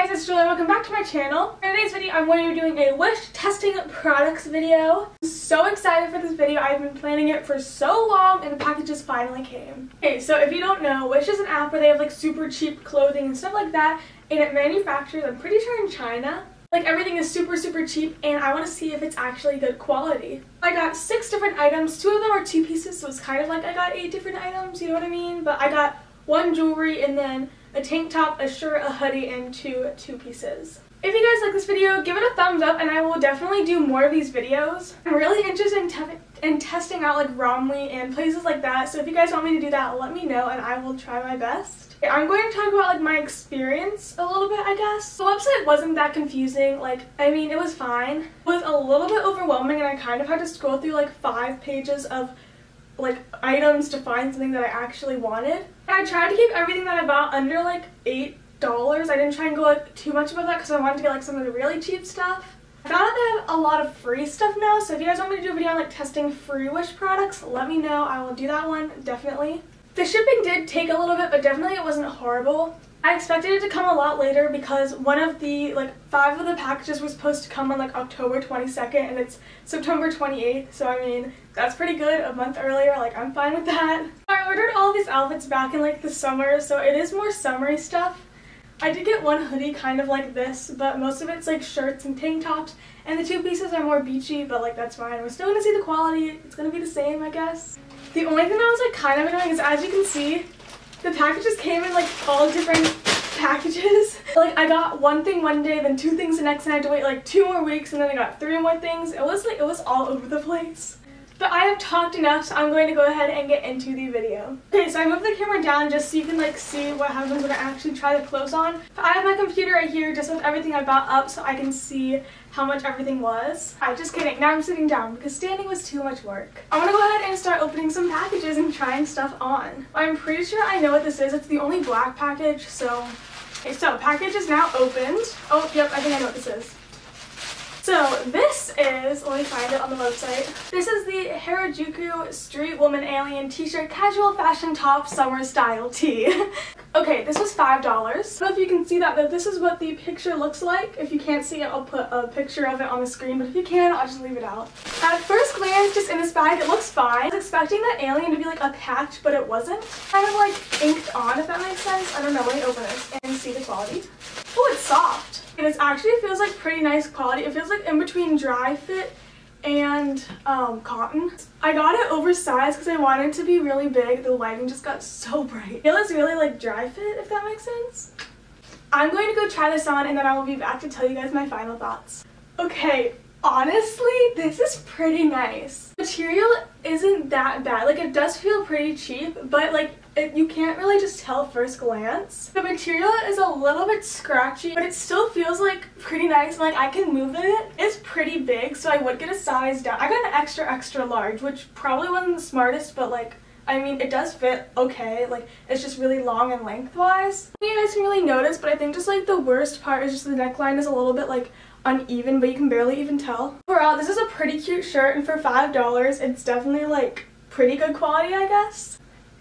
guys, it's Julia. Welcome back to my channel. In today's video, I'm going to be doing a Wish testing products video. I'm so excited for this video. I've been planning it for so long and the packages finally came. Okay, so if you don't know, Wish is an app where they have like super cheap clothing and stuff like that and it manufactures, I'm pretty sure in China. Like everything is super super cheap and I want to see if it's actually good quality. I got six different items. Two of them are two pieces so it's kind of like I got eight different items, you know what I mean? But I got one jewelry and then a tank top, a shirt, a hoodie, and two two pieces. If you guys like this video, give it a thumbs up and I will definitely do more of these videos. I'm really interested in, te in testing out like Romwe and places like that, so if you guys want me to do that, let me know and I will try my best. I'm going to talk about like my experience a little bit, I guess. The website wasn't that confusing. Like, I mean, it was fine. It was a little bit overwhelming and I kind of had to scroll through like five pages of like items to find something that I actually wanted. I tried to keep everything that I bought under like $8. I didn't try and go like too much above that because I wanted to get like some of the really cheap stuff. I found out they have a lot of free stuff now, so if you guys want me to do a video on like testing free Wish products, let me know. I will do that one, definitely. The shipping did take a little bit, but definitely it wasn't horrible. I expected it to come a lot later because one of the, like, five of the packages was supposed to come on, like, October 22nd, and it's September 28th, so, I mean, that's pretty good, a month earlier, like, I'm fine with that. I ordered all these outfits back in, like, the summer, so it is more summery stuff. I did get one hoodie kind of like this, but most of it's, like, shirts and tank tops, and the two pieces are more beachy, but, like, that's fine. We're still gonna see the quality. It's gonna be the same, I guess. The only thing that was, like, kind of annoying is, as you can see, the packages came in like all different packages. like I got one thing one day, then two things the next, and I had to wait like two more weeks, and then I got three more things. It was like, it was all over the place. But I have talked enough, so I'm going to go ahead and get into the video. Okay, so I moved the camera down just so you can like see what happens when I actually try the clothes on. But I have my computer right here just with everything I bought up so I can see how much everything was. I just kidding, now I'm sitting down because standing was too much work. I'm gonna go ahead and start opening some packages and trying stuff on. I'm pretty sure I know what this is. It's the only black package, so... Okay, so package is now opened. Oh, yep, I think I know what this is. So this is, let me find it on the website. This is the Harajuku Street Woman Alien t-shirt casual fashion top summer style tee. okay, this was $5. I don't know if you can see that, but this is what the picture looks like. If you can't see it, I'll put a picture of it on the screen, but if you can, I'll just leave it out. At first glance, just in this bag, it looks fine. I was expecting that alien to be like a patch, but it wasn't. Kind of like inked on, if that makes sense. I don't know, let me open this and see the quality. Oh, it's soft. And it actually feels like pretty nice quality. It feels like in between dry fit and um, cotton. I got it oversized because I wanted it to be really big. The lighting just got so bright. It looks really like dry fit, if that makes sense. I'm going to go try this on and then I will be back to tell you guys my final thoughts. Okay, honestly, this is pretty nice. Material isn't that bad. Like, it does feel pretty cheap, but like, it, you can't really just tell first glance. The material is a little bit scratchy, but it still feels like pretty nice and like I can move in it. It's pretty big, so I would get a size down. I got an extra extra large, which probably wasn't the smartest, but like I mean, it does fit okay. Like, it's just really long and lengthwise. You guys can really notice, but I think just like the worst part is just the neckline is a little bit like uneven, but you can barely even tell. Overall, uh, this is a pretty cute shirt, and for $5, it's definitely like pretty good quality, I guess.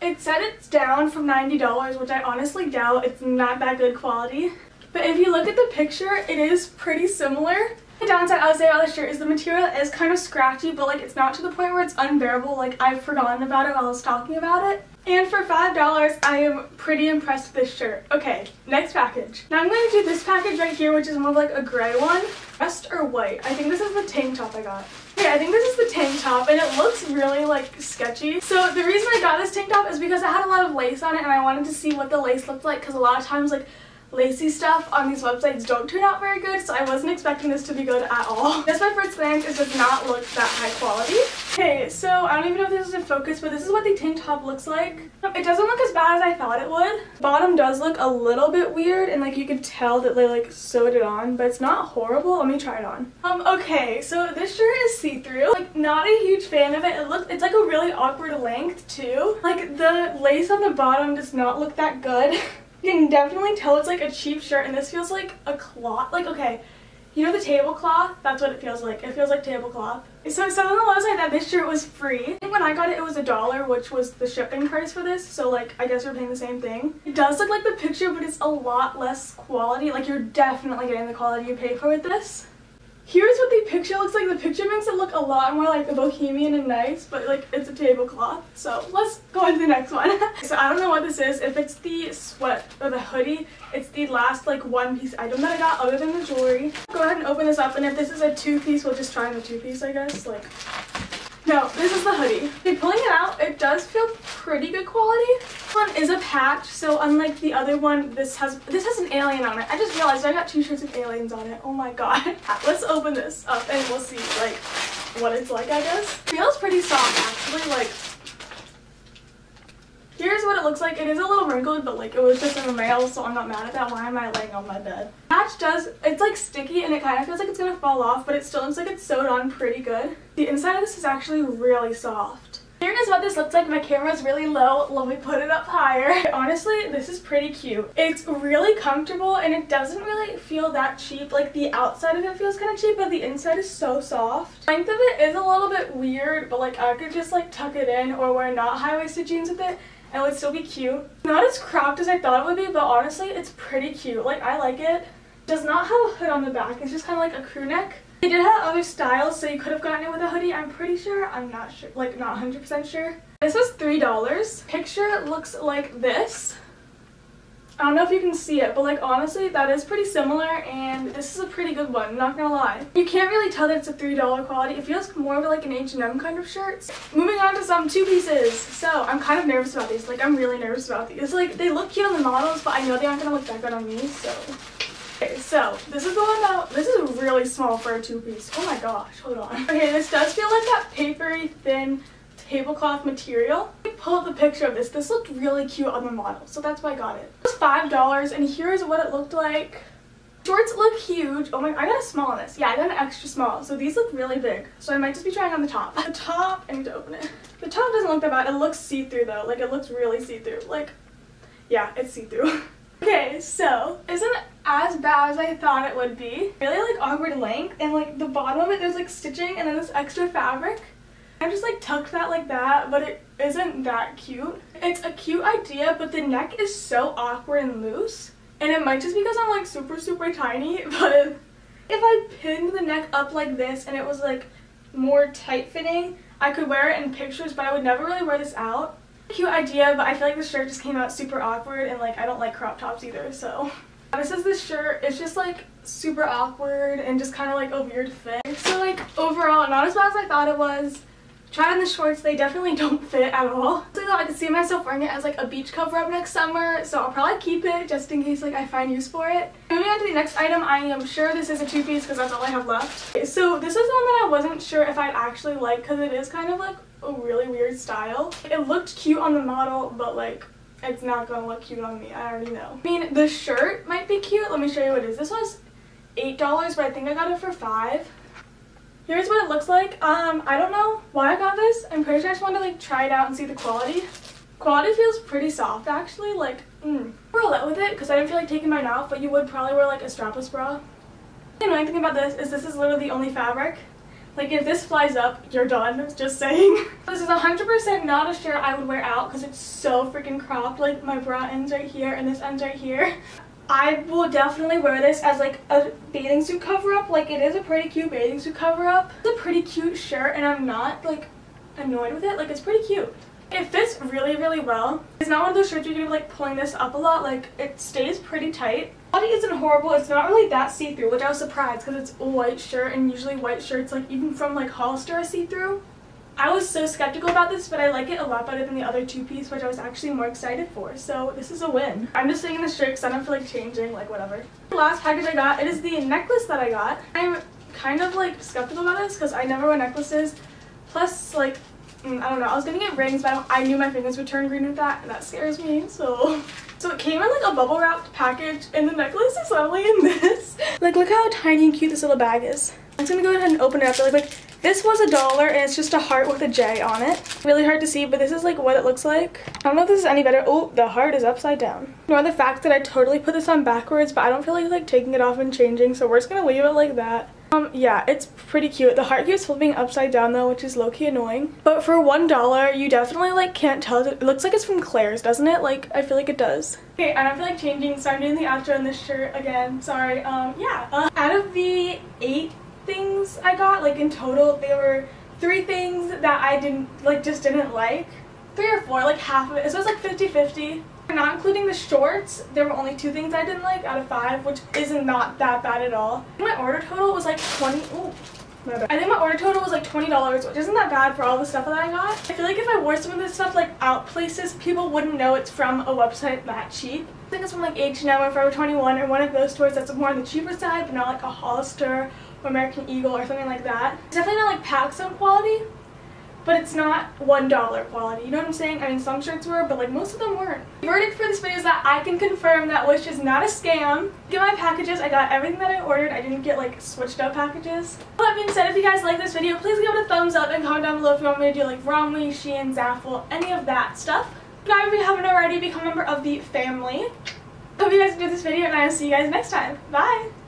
It said it's down from $90, which I honestly doubt. It's not that good quality. But if you look at the picture, it is pretty similar. The downside I would say about the shirt is the material is kind of scratchy, but like it's not to the point where it's unbearable. Like I've forgotten about it while I was talking about it. And for $5, I am pretty impressed with this shirt. Okay, next package. Now I'm going to do this package right here, which is more of like a gray one. Vest or white? I think this is the tank top I got. Okay, I think this is the tank top, and it looks really like sketchy. So the reason I got this tank top is because it had a lot of lace on it, and I wanted to see what the lace looked like, because a lot of times like lacy stuff on these websites don't turn out very good, so I wasn't expecting this to be good at all. Just my first glance, it does not look that high quality. Okay, so I don't even know if this is in focus, but this is what the tank top looks like. It doesn't look as bad as I thought it would. Bottom does look a little bit weird, and like you can tell that they like sewed it on, but it's not horrible. Let me try it on. Um, okay, so this shirt is see-through. Like, not a huge fan of it. It looks, it's like a really awkward length too. Like, the lace on the bottom does not look that good. You can definitely tell it's like a cheap shirt and this feels like a cloth. Like, okay, You know the tablecloth? That's what it feels like. It feels like tablecloth. So it said on the website that this shirt was free. When I got it, it was a dollar, which was the shipping price for this. So like, I guess we're paying the same thing. It does look like the picture, but it's a lot less quality. Like you're definitely getting the quality you pay for with this. Here's what the picture looks like. The picture makes it look a lot more like a bohemian and nice, but like it's a tablecloth. So let's go on to the next one. so I don't know what this is. If it's the sweat or the hoodie, it's the last like one piece item that I got other than the jewelry. Go ahead and open this up and if this is a two piece, we'll just try on the two piece I guess. Like no, this is the hoodie. Okay, pulling it out, it does feel pretty good quality. This one is a patch, so unlike the other one, this has this has an alien on it. I just realized I got two shirts with aliens on it. Oh my god. Let's open this up and we'll see like what it's like, I guess. Feels pretty soft actually, like Here's what it looks like. It is a little wrinkled, but like it was just in the mail, so I'm not mad at that. Why am I laying on my bed? Patch does, it's like sticky and it kind of feels like it's gonna fall off, but it still looks like it's sewed on pretty good. The inside of this is actually really soft. Here is what this looks like. My camera is really low. Let me put it up higher. Honestly, this is pretty cute. It's really comfortable and it doesn't really feel that cheap. Like the outside of it feels kind of cheap, but the inside is so soft. Length of it is a little bit weird, but like I could just like tuck it in or wear not high-waisted jeans with it and it would still be cute. Not as cropped as I thought it would be, but honestly, it's pretty cute. Like, I like it. Does not have a hood on the back. It's just kind of like a crew neck. They did have other styles, so you could have gotten it with a hoodie. I'm pretty sure. I'm not sure. Like, not 100% sure. This was $3. Picture looks like this. I don't know if you can see it, but like honestly, that is pretty similar and this is a pretty good one, not gonna lie. You can't really tell that it's a $3 quality. It feels more of like an H&M kind of shirt. Moving on to some two pieces. So I'm kind of nervous about these. Like I'm really nervous about these. Like they look cute on the models, but I know they aren't gonna look that good on me, so. Okay, so this is the one that, this is really small for a two piece. Oh my gosh, hold on. Okay, this does feel like that papery thin tablecloth material. pull up the picture of this. This looked really cute on the model, so that's why I got it. It was $5, and here's what it looked like. Shorts look huge. Oh my, I got a small on this. Yeah, I got an extra small. So these look really big. So I might just be trying on the top. The top, I need to open it. The top doesn't look that bad. It looks see-through though. Like it looks really see-through. Like, yeah, it's see-through. okay, so isn't as bad as I thought it would be. Really like awkward length and like the bottom of it there's like stitching and then this extra fabric. I just like tucked that like that, but it isn't that cute. It's a cute idea, but the neck is so awkward and loose. And it might just because I'm like super, super tiny, but if I pinned the neck up like this and it was like more tight fitting, I could wear it in pictures, but I would never really wear this out. Cute idea, but I feel like the shirt just came out super awkward and like I don't like crop tops either, so. This is this shirt. It's just like super awkward and just kind of like a weird fit. So like overall, not as bad as I thought it was. Tried on the shorts, they definitely don't fit at all. So I could see myself wearing it as like a beach cover-up next summer, so I'll probably keep it just in case like I find use for it. Moving on to the next item, I am sure this is a two-piece because that's all I have left. Okay, so this is one that I wasn't sure if I'd actually like because it is kind of like a really weird style. It looked cute on the model, but like it's not gonna look cute on me, I already know. I mean, the shirt might be cute. Let me show you what it is. This was $8, but I think I got it for 5 Here's what it looks like. Um, I don't know why I got this. I'm pretty sure I just wanted to like try it out and see the quality. Quality feels pretty soft actually. Like, mm. We're with it because I didn't feel like taking mine off, but you would probably wear like a strapless bra. The annoying thing about this is this is literally the only fabric. Like if this flies up, you're done, just saying. this is 100% not a shirt I would wear out because it's so freaking cropped. Like my bra ends right here and this ends right here. I will definitely wear this as like a bathing suit cover up. Like it is a pretty cute bathing suit cover up. It's a pretty cute shirt and I'm not like annoyed with it. Like it's pretty cute. It fits really, really well. It's not one of those shirts you're gonna be like pulling this up a lot. Like it stays pretty tight. Body isn't horrible. It's not really that see-through, which I was surprised because it's a white shirt and usually white shirts like even from like Hollister are see-through. I was so skeptical about this, but I like it a lot better than the other two-piece, which I was actually more excited for. So this is a win. I'm just saying this shirt because I don't feel like changing, like whatever. The last package I got, it is the necklace that I got. I'm kind of like skeptical about this because I never wear necklaces. Plus, like, mm, I don't know, I was gonna get rings, but I, I knew my fingers would turn green with that, and that scares me, so... So it came in like a bubble wrapped package, and the necklace is only in this. Like, look how tiny and cute this little bag is. I'm just gonna go ahead and open it up really quick. This was a dollar and it's just a heart with a J on it. Really hard to see, but this is like what it looks like. I don't know if this is any better. Oh, the heart is upside down. Ignore the fact that I totally put this on backwards, but I don't feel like like taking it off and changing, so we're just gonna leave it like that. Um, yeah, it's pretty cute. The heart keeps flipping upside down though, which is low-key annoying. But for one dollar, you definitely like can't tell. It looks like it's from Claire's, doesn't it? Like, I feel like it does. Okay, I don't feel like changing, so I'm doing the outro in this shirt again. Sorry. Um, yeah. Uh, out of the eight things I got, like in total, there were three things that I didn't, like, just didn't like. Three or four, like half of it. So it's like 50-50. Not including the shorts, there were only two things I didn't like out of five, which is not that bad at all. My order total was like 20, ooh, I think my order total was like $20, which isn't that bad for all the stuff that I got. I feel like if I wore some of this stuff like out places, people wouldn't know it's from a website that cheap. I think it's from like H&M or Forever 21 or one of those stores that's more on the cheaper side, but not like a Hollister American Eagle or something like that. It's definitely not like PacSun quality, but it's not one dollar quality. You know what I'm saying? I mean, some shirts were, but like most of them weren't. The verdict for this video is that I can confirm that Wish is not a scam. Get my packages. I got everything that I ordered. I didn't get like switched up packages. That being said, if you guys like this video, please give it a thumbs up and comment down below if you want me to do like Romwe, Shein, Zaful, any of that stuff. Guys, if you haven't already, become a member of the family. Hope you guys enjoyed this video and I will see you guys next time. Bye!